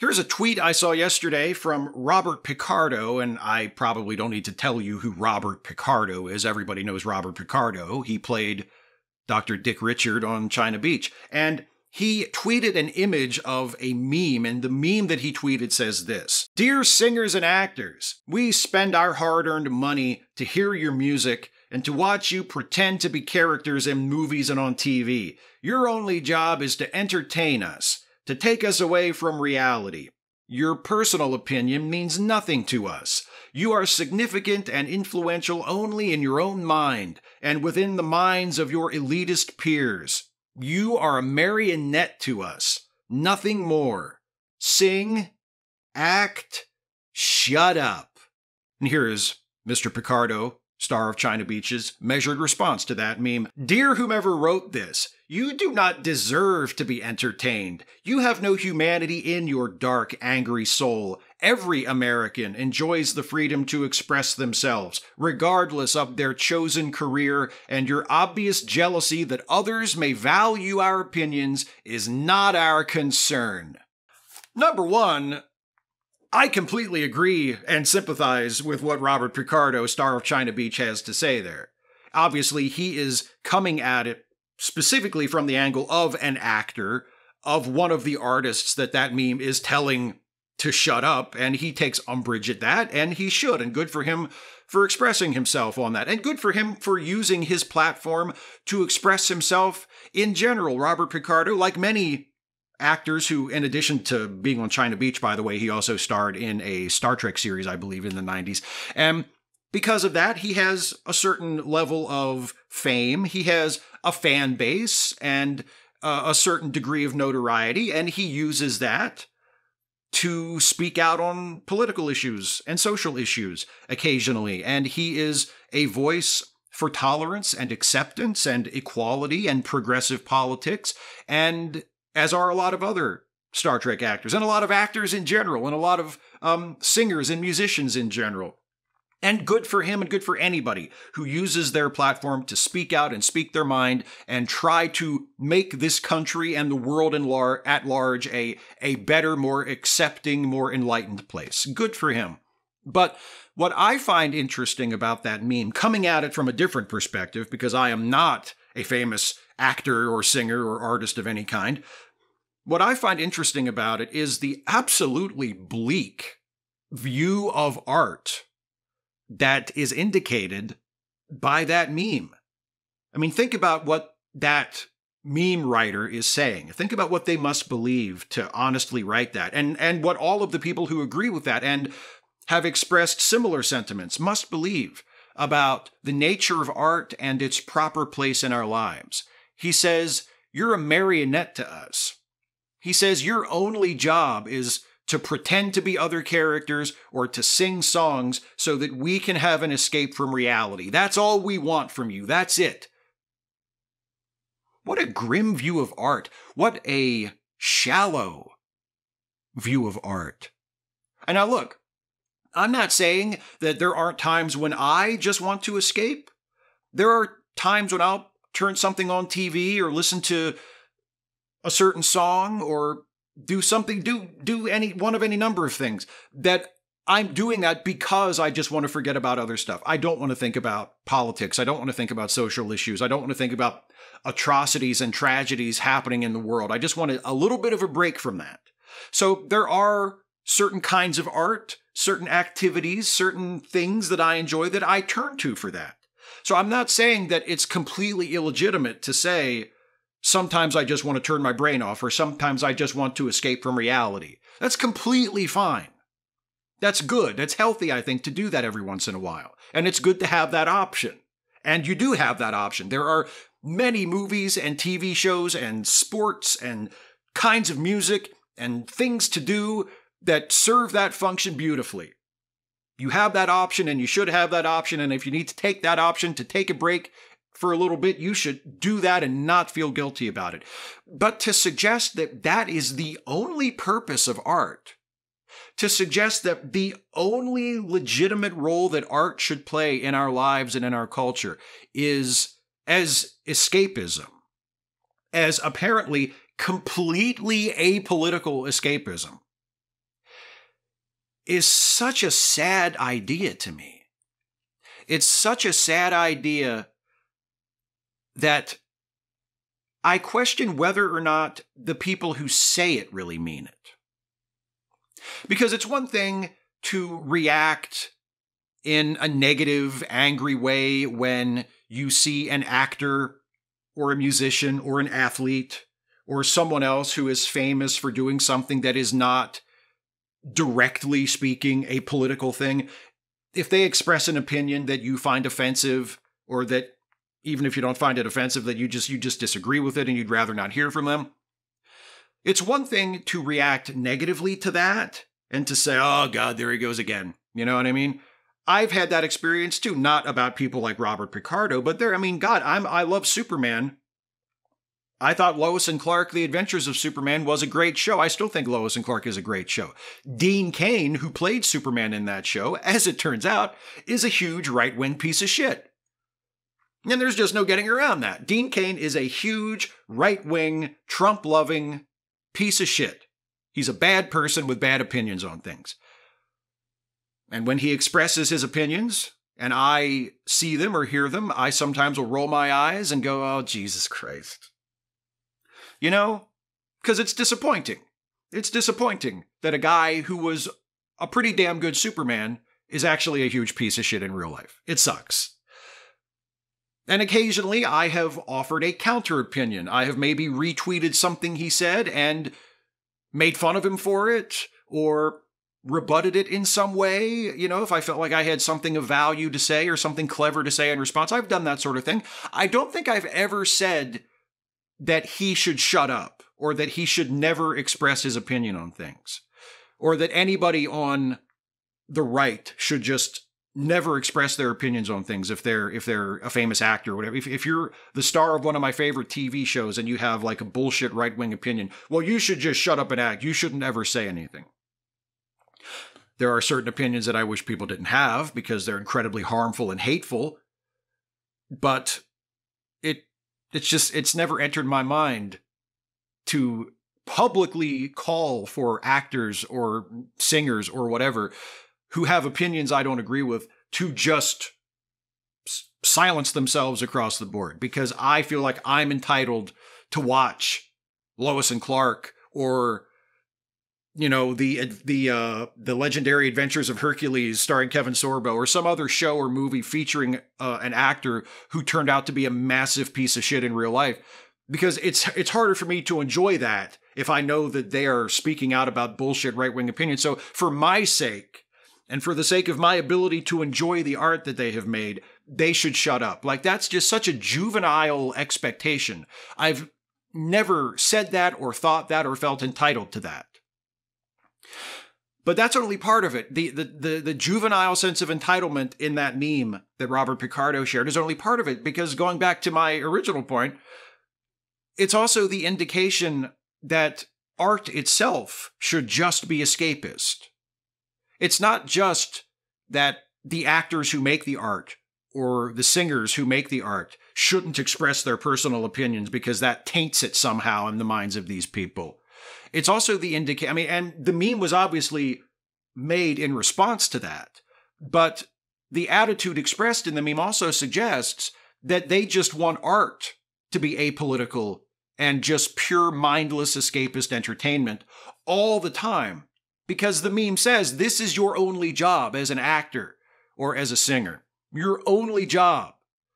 Here's a tweet I saw yesterday from Robert Picardo, and I probably don't need to tell you who Robert Picardo is. Everybody knows Robert Picardo. He played Dr. Dick Richard on China Beach. And he tweeted an image of a meme, and the meme that he tweeted says this Dear singers and actors, we spend our hard earned money to hear your music and to watch you pretend to be characters in movies and on TV. Your only job is to entertain us to take us away from reality. Your personal opinion means nothing to us. You are significant and influential only in your own mind and within the minds of your elitist peers. You are a marionette to us, nothing more. Sing, act, shut up. And here is Mr. Picardo star of China Beach's, measured response to that meme. Dear whomever wrote this, you do not deserve to be entertained. You have no humanity in your dark, angry soul. Every American enjoys the freedom to express themselves, regardless of their chosen career, and your obvious jealousy that others may value our opinions is not our concern. Number one, I completely agree and sympathize with what Robert Picardo, star of China Beach, has to say there. Obviously, he is coming at it specifically from the angle of an actor, of one of the artists that that meme is telling to shut up, and he takes umbrage at that, and he should, and good for him for expressing himself on that, and good for him for using his platform to express himself in general. Robert Picardo, like many actors who, in addition to being on China Beach, by the way, he also starred in a Star Trek series, I believe, in the 90s. And because of that, he has a certain level of fame. He has a fan base and uh, a certain degree of notoriety, and he uses that to speak out on political issues and social issues occasionally. And he is a voice for tolerance and acceptance and equality and progressive politics. And as are a lot of other Star Trek actors and a lot of actors in general and a lot of um, singers and musicians in general. And good for him and good for anybody who uses their platform to speak out and speak their mind and try to make this country and the world lar- at large a, a better, more accepting, more enlightened place. Good for him. But what I find interesting about that meme, coming at it from a different perspective, because I am not a famous actor or singer or artist of any kind. What I find interesting about it is the absolutely bleak view of art that is indicated by that meme. I mean, think about what that meme writer is saying. Think about what they must believe to honestly write that, and, and what all of the people who agree with that and have expressed similar sentiments must believe about the nature of art and its proper place in our lives. He says, You're a marionette to us. He says, Your only job is to pretend to be other characters or to sing songs so that we can have an escape from reality. That's all we want from you. That's it. What a grim view of art. What a shallow view of art. And now look, I'm not saying that there aren't times when I just want to escape. There are times when I'll turn something on TV or listen to a certain song or do something do do any one of any number of things that I'm doing that because I just want to forget about other stuff. I don't want to think about politics. I don't want to think about social issues. I don't want to think about atrocities and tragedies happening in the world. I just want a little bit of a break from that. So there are certain kinds of art, certain activities, certain things that I enjoy that I turn to for that. So I'm not saying that it's completely illegitimate to say, sometimes I just want to turn my brain off, or sometimes I just want to escape from reality. That's completely fine. That's good. That's healthy, I think, to do that every once in a while. And it's good to have that option. And you do have that option. There are many movies and TV shows and sports and kinds of music and things to do that serve that function beautifully. You have that option and you should have that option. And if you need to take that option to take a break for a little bit, you should do that and not feel guilty about it. But to suggest that that is the only purpose of art, to suggest that the only legitimate role that art should play in our lives and in our culture is as escapism, as apparently completely apolitical escapism. Is such a sad idea to me. It's such a sad idea that I question whether or not the people who say it really mean it. Because it's one thing to react in a negative, angry way when you see an actor or a musician or an athlete or someone else who is famous for doing something that is not directly speaking a political thing. If they express an opinion that you find offensive or that even if you don't find it offensive that you just you just disagree with it and you'd rather not hear from them. It's one thing to react negatively to that and to say, "Oh god, there he goes again." You know what I mean? I've had that experience too, not about people like Robert Picardo, but there I mean, god, I'm I love Superman. I thought Lois and Clark: The Adventures of Superman was a great show. I still think Lois and Clark is a great show. Dean Cain, who played Superman in that show, as it turns out, is a huge right-wing piece of shit. And there's just no getting around that. Dean Cain is a huge, right wing, Trump loving piece of shit. He's a bad person with bad opinions on things. And when he expresses his opinions, and I see them or hear them, I sometimes will roll my eyes and go, oh, Jesus Christ. You know, because it's disappointing. It's disappointing that a guy who was a pretty damn good Superman is actually a huge piece of shit in real life. It sucks. And occasionally I have offered a counter opinion. I have maybe retweeted something he said and made fun of him for it or rebutted it in some way. You know, if I felt like I had something of value to say or something clever to say in response, I've done that sort of thing. I don't think I've ever said that he should shut up or that he should never express his opinion on things or that anybody on the right should just never express their opinions on things if they're if they're a famous actor or whatever. If, if you're the star of one of my favorite TV shows and you have like a bullshit right wing opinion, well, you should just shut up and act. You shouldn't ever say anything. There are certain opinions that I wish people didn't have because they're incredibly harmful and hateful. But it it's just it's never entered my mind to publicly call for actors or singers or whatever who have opinions I don't agree with to just silence themselves across the board because I feel like I'm entitled to watch Lois and Clark or you know the the uh, the legendary adventures of Hercules starring Kevin Sorbo or some other show or movie featuring uh, an actor who turned out to be a massive piece of shit in real life because it's it's harder for me to enjoy that if I know that they are speaking out about bullshit right wing opinions. So for my sake, and for the sake of my ability to enjoy the art that they have made, they should shut up. Like, that's just such a juvenile expectation. I've never said that or thought that or felt entitled to that. But that's only part of it. The, the, the, the, juvenile sense of entitlement in that meme that Robert Picardo shared is only part of it, because going back to my original point, it's also the indication that art itself should just be escapist. It's not just that the actors who make the art or the singers who make the art shouldn't express their personal opinions because that taints it somehow in the minds of these people. It's also the indicate. I mean, and the meme was obviously made in response to that, but the attitude expressed in the meme also suggests that they just want art to be apolitical and just pure mindless escapist entertainment all the time because the meme says this is your only job as an actor or as a singer. Your only job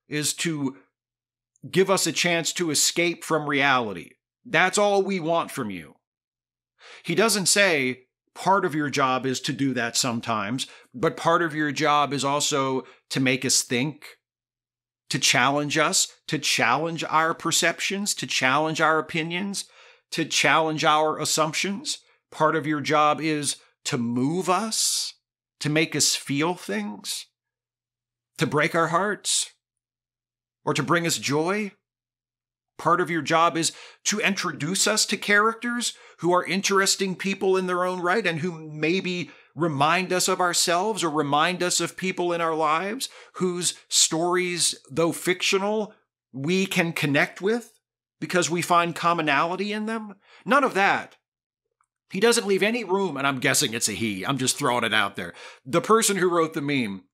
is to give us a chance to escape from reality. That's all we want from you. He doesn't say part of your job is to do that sometimes, but part of your job is also to make us think, to challenge us, to challenge our perceptions, to challenge our opinions, to challenge our assumptions. Part of your job is to move us, to make us feel things, to break our hearts, or to bring us joy. Part of your job is to introduce us to characters who are interesting people in their own right and who maybe remind us of ourselves or remind us of people in our lives whose stories, though fictional, we can connect with because we find commonality in them. None of that He doesn't leave any room, and I'm guessing it's a he. I'm just throwing it out there. The person who wrote the meme,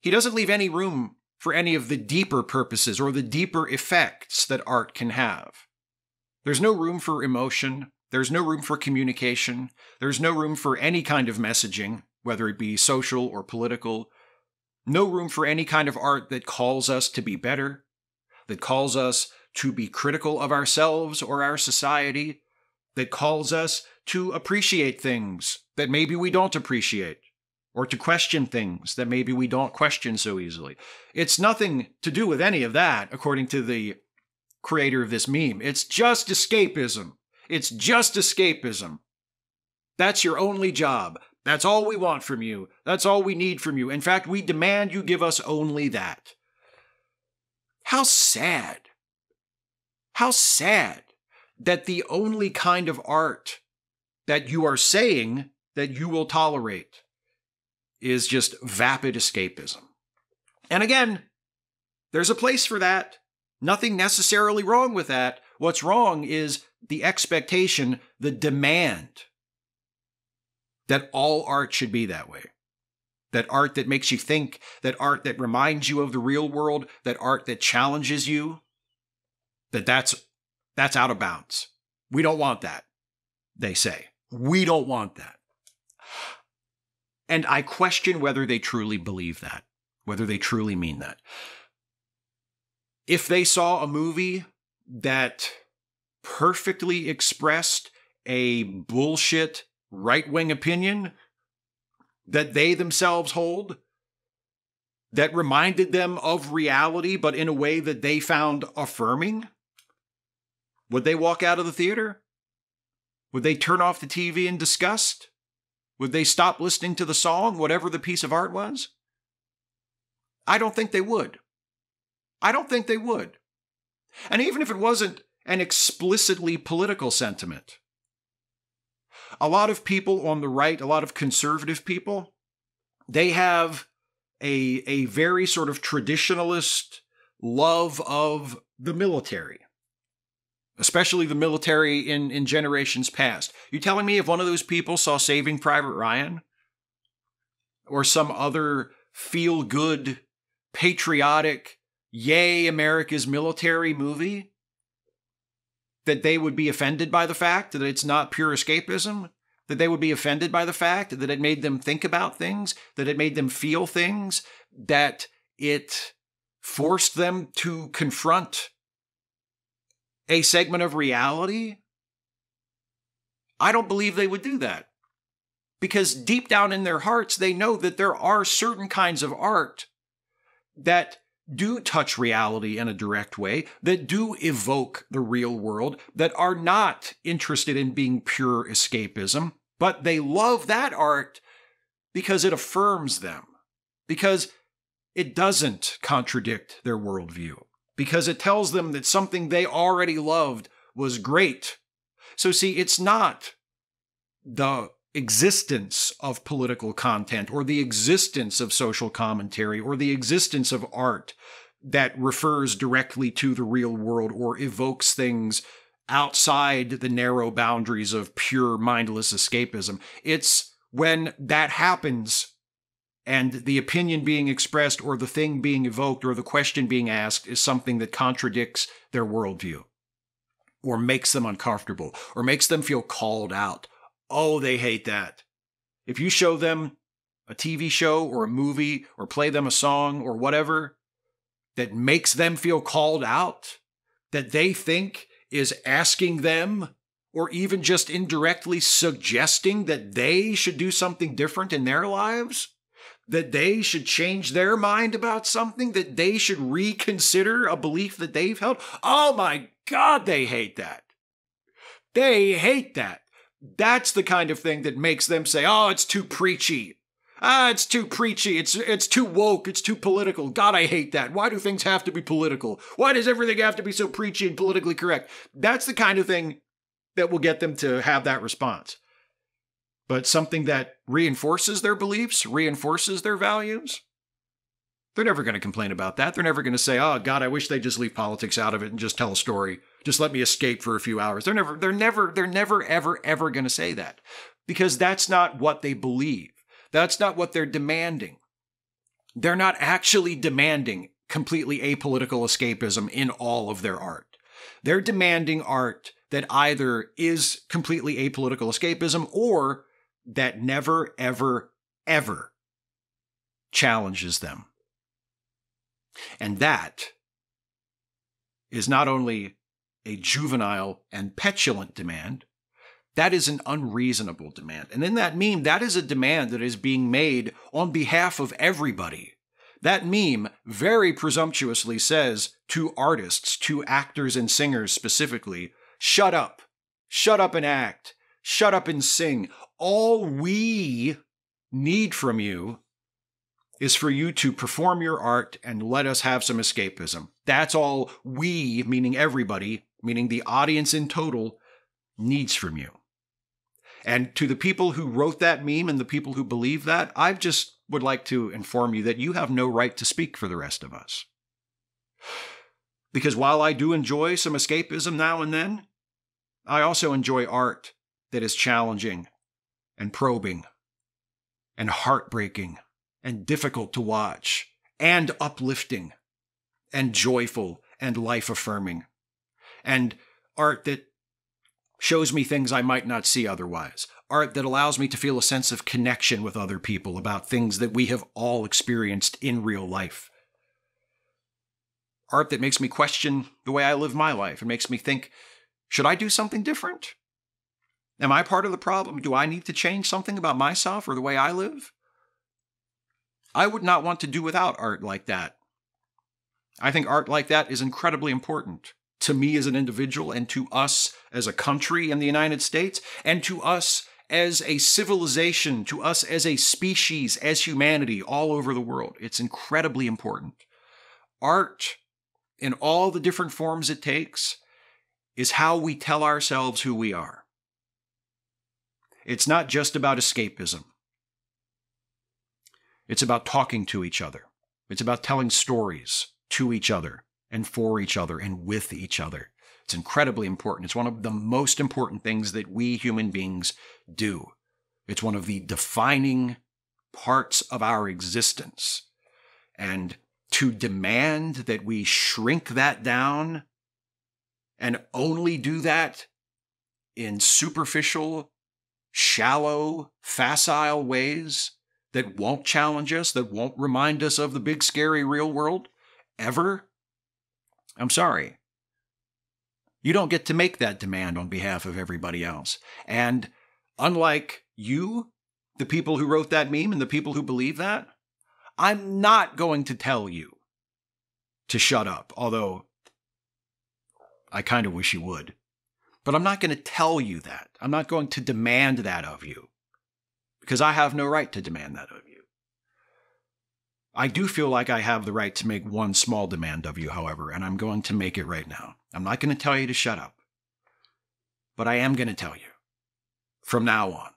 he doesn't leave any room for any of the deeper purposes or the deeper effects that art can have. There's no room for emotion. There's no room for communication. There's no room for any kind of messaging, whether it be social or political. No room for any kind of art that calls us to be better, that calls us to be critical of ourselves or our society, that calls us to appreciate things that maybe we don't appreciate, or to question things that maybe we don't question so easily. It's nothing to do with any of that, according to the creator of this meme. It's just escapism. It's just escapism. That's your only job. That's all we want from you. That's all we need from you. In fact, we demand you give us only that. How sad. How sad that the only kind of art that you are saying that you will tolerate is just vapid escapism. And again, there's a place for that. Nothing necessarily wrong with that. What's wrong is the expectation, the demand that all art should be that way. That art that makes you think, that art that reminds you of the real world, that art that challenges you, that that's that's out of bounds. We don't want that. They say. We don't want that. And I question whether they truly believe that, whether they truly mean that if they saw a movie that perfectly expressed a bullshit right wing opinion that they themselves hold, that reminded them of reality, but in a way that they found affirming, would they walk out of the theater? Would they turn off the TV in disgust? Would they stop listening to the song, whatever the piece of art was? I don't think they would. I don't think they would. And even if it wasn't an explicitly political sentiment, a lot of people on the right, a lot of conservative people, they have a, a very sort of traditionalist love of the military, especially the military in, in generations past. You telling me if one of those people saw Saving Private Ryan or some other feel good, patriotic, yay, America's military movie, that they would be offended by the fact that it's not pure escapism, that they would be offended by the fact that it made them think about things, that it made them feel things, that it forced them to confront a segment of reality. I don't believe they would do that. Because deep down in their hearts, they know that there are certain kinds of art that do touch reality in a direct way, that do evoke the real world, that are not interested in being pure escapism, but they love that art because it affirms them, because it doesn't contradict their worldview, because it tells them that something they already loved was great. So, see, it's not the existence of political content or the existence of social commentary or the existence of art that refers directly to the real world or evokes things outside the narrow boundaries of pure mindless escapism. It's when that happens and the opinion being expressed or the thing being evoked or the question being asked is something that contradicts their worldview or makes them uncomfortable or makes them feel called out Oh, they hate that. If you show them a TV show or a movie or play them a song or whatever that makes them feel called out, that they think is asking them or even just indirectly suggesting that they should do something different in their lives, that they should change their mind about something, that they should reconsider a belief that they've held. Oh my God, they hate that. They hate that. That's the kind of thing that makes them say, "Oh, it's too preachy." Ah, it's too preachy. It's it's too woke. It's too political. God, I hate that. Why do things have to be political? Why does everything have to be so preachy and politically correct? That's the kind of thing that will get them to have that response. But something that reinforces their beliefs, reinforces their values, They're never going to complain about that. They're never going to say, "Oh God, I wish they just leave politics out of it and just tell a story. Just let me escape for a few hours." They're never, they're never, they're never, ever, ever going to say that because that's not what they believe. That's not what they're demanding. They're not actually demanding completely apolitical escapism in all of their art. They're demanding art that either is completely apolitical escapism or that never, ever, ever challenges them. And that is not only a juvenile and petulant demand, that is an unreasonable demand. And in that meme, that is a demand that is being made on behalf of everybody. That meme very presumptuously says to artists, to actors and singers specifically, shut up, shut up and act, shut up and sing. All we need from you is for you to perform your art and let us have some escapism. That's all we, meaning everybody, meaning the audience in total, needs from you. And to the people who wrote that meme and the people who believe that, I just would like to inform you that you have no right to speak for the rest of us. Because while I do enjoy some escapism now and then, I also enjoy art that is challenging and probing and heartbreaking and difficult to watch and uplifting and joyful and life affirming and art that shows me things I might not see otherwise. Art that allows me to feel a sense of connection with other people about things that we have all experienced in real life. Art that makes me question the way I live my life and makes me think should I do something different? Am I part of the problem? Do I need to change something about myself or the way I live? I would not want to do without art like that. I think art like that is incredibly important to me as an individual and to us as a country in the United States and to us as a civilization, to us as a species, as humanity all over the world. It's incredibly important. Art, in all the different forms it takes, is how we tell ourselves who we are. It's not just about escapism. It's about talking to each other. It's about telling stories to each other and for each other and with each other. It's incredibly important. It's one of the most important things that we human beings do. It's one of the defining parts of our existence. And to demand that we shrink that down and only do that in superficial, shallow, facile ways that won't challenge us, that won't remind us of the big, scary real world ever? I'm sorry. You don't get to make that demand on behalf of everybody else. And unlike you, the people who wrote that meme and the people who believe that, I'm not going to tell you to shut up, although I kind of wish you would. But I'm not going to tell you that. I'm not going to demand that of you because I have no right to demand that of you. I do feel like I have the right to make one small demand of you, however, and I'm going to make it right now. I'm not going to tell you to shut up, but I am going to tell you from now on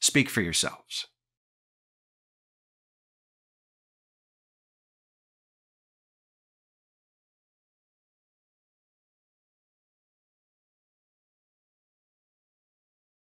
speak for yourselves.